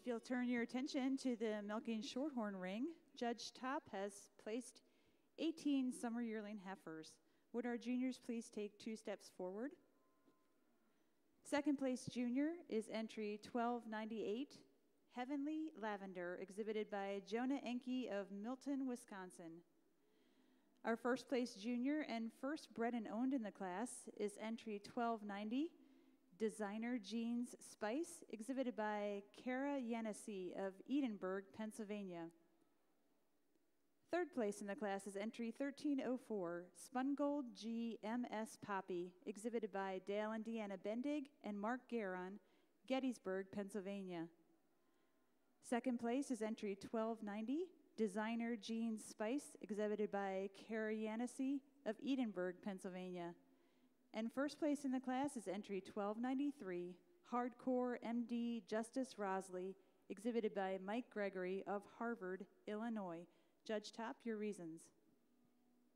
If you'll turn your attention to the milking shorthorn ring, Judge Top has placed 18 summer yearling heifers. Would our juniors please take two steps forward? Second place junior is entry 1298, Heavenly Lavender, exhibited by Jonah Enke of Milton, Wisconsin. Our first place junior and first bred and owned in the class is entry 1290, Designer Jeans Spice, exhibited by Kara Yanessi of Edinburgh, Pennsylvania. Third place in the class is entry 1304, Spungold GMS Poppy, exhibited by Dale and Deanna Bendig and Mark Garon, Gettysburg, Pennsylvania. Second place is entry 1290, Designer Jeans Spice, exhibited by Kara Yanessi of Edinburgh, Pennsylvania. And first place in the class is entry 1293, Hardcore MD Justice Rosley, exhibited by Mike Gregory of Harvard, Illinois. Judge Top, your reasons.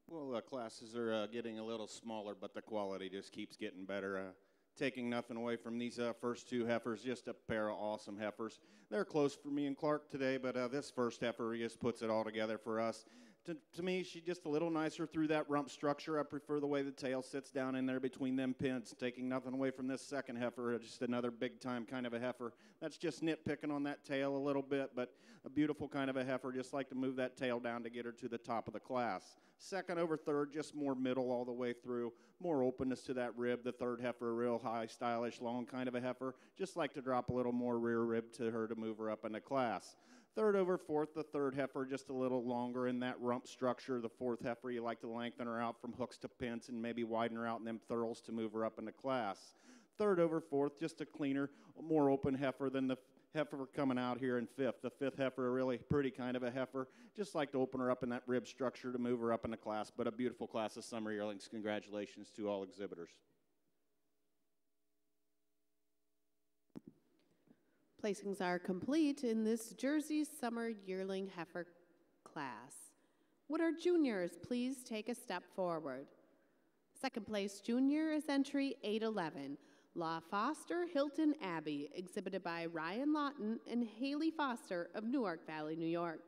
Well, the classes are uh, getting a little smaller, but the quality just keeps getting better. Uh, taking nothing away from these uh, first two heifers, just a pair of awesome heifers. They're close for me and Clark today, but uh, this first heifer just puts it all together for us to, to me, she's just a little nicer through that rump structure. I prefer the way the tail sits down in there between them pins, taking nothing away from this second heifer, uh, just another big time kind of a heifer. That's just nitpicking on that tail a little bit, but a beautiful kind of a heifer. Just like to move that tail down to get her to the top of the class. Second over third, just more middle all the way through, more openness to that rib. The third heifer, a real high, stylish, long kind of a heifer. Just like to drop a little more rear rib to her to move her up in the class. Third over fourth, the third heifer just a little longer in that rump structure. The fourth heifer, you like to lengthen her out from hooks to pins and maybe widen her out in them thurls to move her up into class. Third over fourth, just a cleaner, more open heifer than the heifer coming out here in fifth. The fifth heifer, a really pretty kind of a heifer. Just like to open her up in that rib structure to move her up into class, but a beautiful class of summer yearlings. Congratulations to all exhibitors. Placings are complete in this Jersey Summer Yearling Heifer class. Would our juniors please take a step forward? Second place junior is entry 811, La Foster Hilton Abbey, exhibited by Ryan Lawton and Haley Foster of Newark Valley, New York.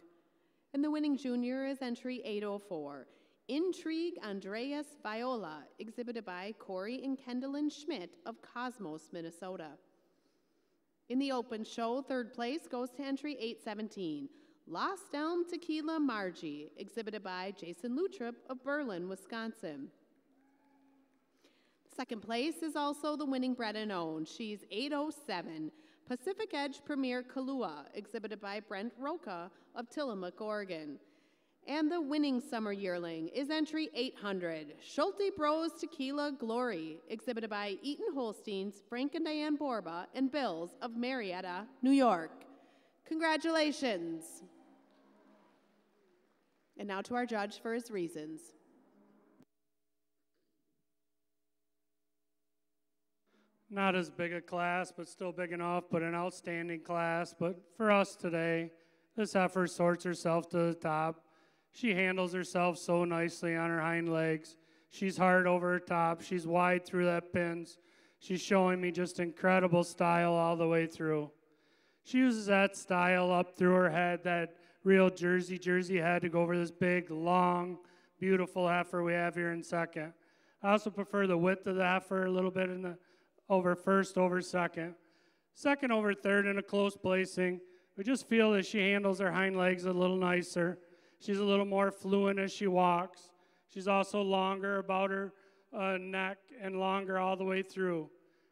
And the winning junior is entry 804, Intrigue Andreas Viola, exhibited by Corey and Kendallin Schmidt of Cosmos, Minnesota. In the open show, third place goes to entry 817, Lost Elm Tequila Margie, exhibited by Jason Lutrip of Berlin, Wisconsin. Second place is also the winning bred and owned. She's 807, Pacific Edge Premier Kalua, exhibited by Brent Roca of Tillamook, Oregon. And the winning summer yearling is entry 800, Schulte Bros Tequila Glory, exhibited by Eaton Holsteins, Frank and Diane Borba, and Bills of Marietta, New York. Congratulations. And now to our judge for his reasons. Not as big a class, but still big enough, but an outstanding class. But for us today, this heifer sorts herself to the top she handles herself so nicely on her hind legs. She's hard over her top. She's wide through that pins. She's showing me just incredible style all the way through. She uses that style up through her head, that real Jersey, Jersey head to go over this big, long, beautiful heifer we have here in second. I also prefer the width of the heifer a little bit in the over first, over second. Second over third in a close placing. We just feel that she handles her hind legs a little nicer. She's a little more fluent as she walks. She's also longer about her uh, neck and longer all the way through.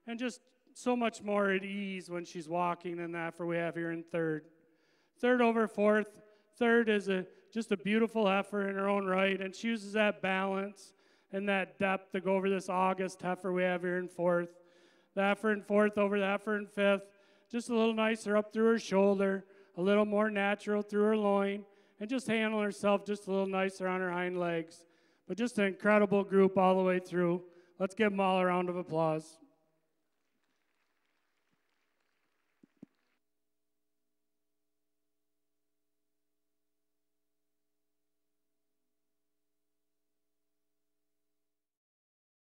And just so much more at ease when she's walking than that for we have here in third. Third over fourth. Third is a, just a beautiful heifer in her own right, and she uses that balance and that depth to go over this August heifer we have here in fourth. The heifer in fourth over the heifer in fifth. Just a little nicer up through her shoulder, a little more natural through her loin, and just handling herself just a little nicer on her hind legs. But just an incredible group all the way through. Let's give them all a round of applause.